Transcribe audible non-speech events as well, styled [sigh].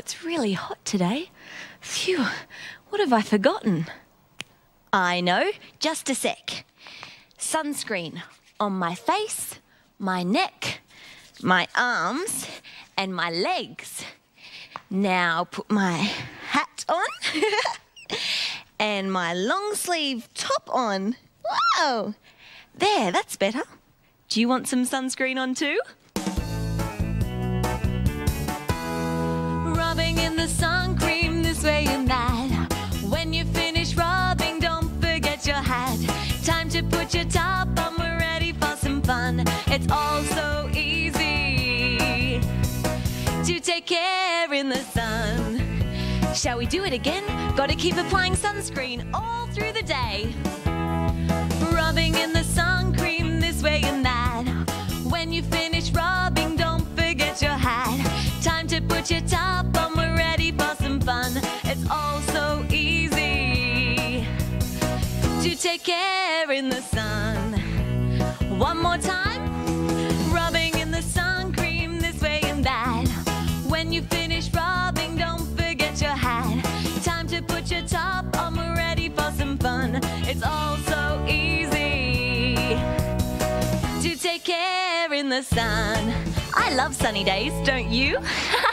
it's really hot today. Phew, what have I forgotten? I know, just a sec. Sunscreen on my face, my neck, my arms, and my legs. Now put my hat on [laughs] and my long sleeve top on. Whoa! There, that's better. Do you want some sunscreen on too? Time to put your top on, we're ready for some fun. It's all so easy to take care in the sun. Shall we do it again? Gotta keep applying sunscreen all through the day. Rubbing in the sun cream this way and that. When you finish rubbing, don't forget your hat. Time to put your top on, to take care in the sun. One more time. Rubbing in the sun cream this way and that. When you finish rubbing, don't forget your hat. Time to put your top on, we're ready for some fun. It's all so easy to take care in the sun. I love sunny days, don't you? [laughs]